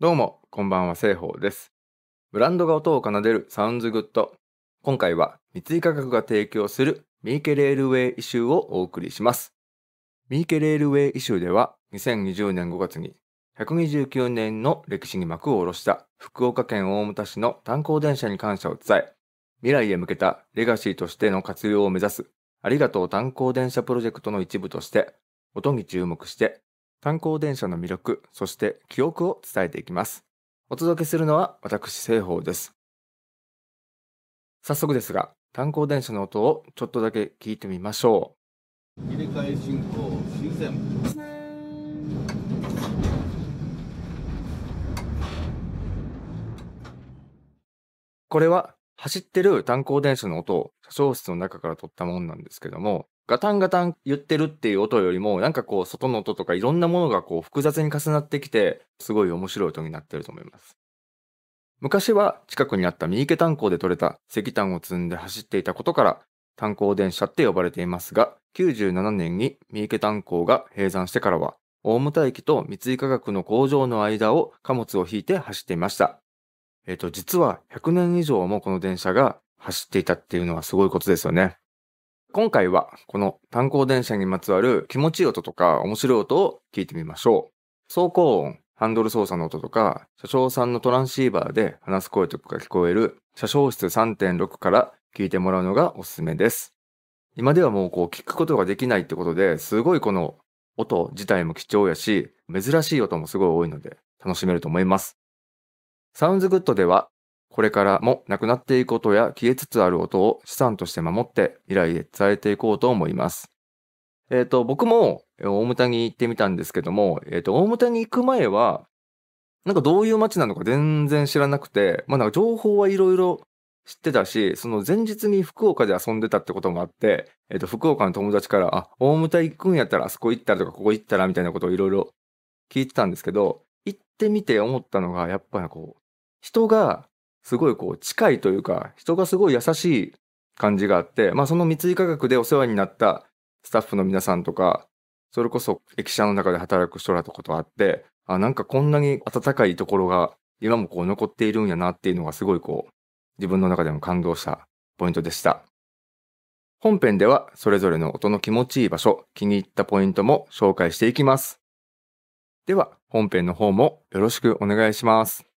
どうも、こんばんは、聖宝です。ブランドが音を奏でる Sounds Good。今回は三井化学が提供する Miike Railway Issue をお送りします。 Miike Railway Issue では2020年5月に129年の歴史に幕を下ろした福岡県大牟田市の炭鉱電車に感謝を伝え、未来へ向けたレガシーとしての活用を目指すありがとう炭鉱電車プロジェクトの一部として、音に注目して炭鉱電車の魅力、そして記憶を伝えていきます。お届けするのは私、聖宝です。早速ですが、炭鉱電車の音をちょっとだけ聞いてみましょ入れ替え進行終戦う。これは走ってる炭鉱電車の音を車掌室の中から撮ったものなんですけども、ガタンガタン言ってるっていう音よりも、なんかこう外の音とかいろんなものがこう複雑に重なってきて、すごい面白い音になってると思います。昔は近くにあった三池炭鉱で採れた石炭を積んで走っていたことから炭鉱電車って呼ばれていますが、97年に三池炭鉱が閉山してからは、大牟田駅と三井化学の工場の間を貨物を引いて走っていました。えっ、と、実は100年以上もこの電車が走っていたっていうのはすごいことですよね。今回はこの炭鉱電車にまつわる気持ちいい音とか面白い音を聞いてみましょう。走行音、ハンドル操作の音とか、車掌さんのトランシーバーで話す声とかが聞こえる車掌室3.6から聞いてもらうのがおすすめです。今ではもうこう聞くことができないってことで、すごいこの音自体も貴重やし、珍しい音もすごい多いので楽しめると思います。サウンズグッドではこれからもなくなっていく音や消えつつある音を資産として守って未来へ伝えていこうと思います。えっ、と、僕も大牟田に行ってみたんですけども、えっ、と、大牟田に行く前は、なんかどういう街なのか全然知らなくて、まあなんか情報はいろいろ知ってたし、その前日に福岡で遊んでたってこともあって、えっ、と、福岡の友達から、あ、大牟田行くんやったらあそこ行ったらとかここ行ったらみたいなことをいろいろ聞いてたんですけど、行ってみて思ったのが、やっぱりこう、人がすごいこう近いというか、人がすごい優しい感じがあって、まあその三井化学でお世話になったスタッフの皆さんとか、それこそ駅舎の中で働く人らとことあって、あ、なんかこんなに温かいところが今もこう残っているんやなっていうのがすごいこう、自分の中でも感動したポイントでした。本編ではそれぞれの音の気持ちいい場所、気に入ったポイントも紹介していきます。では、本編の方もよろしくお願いします。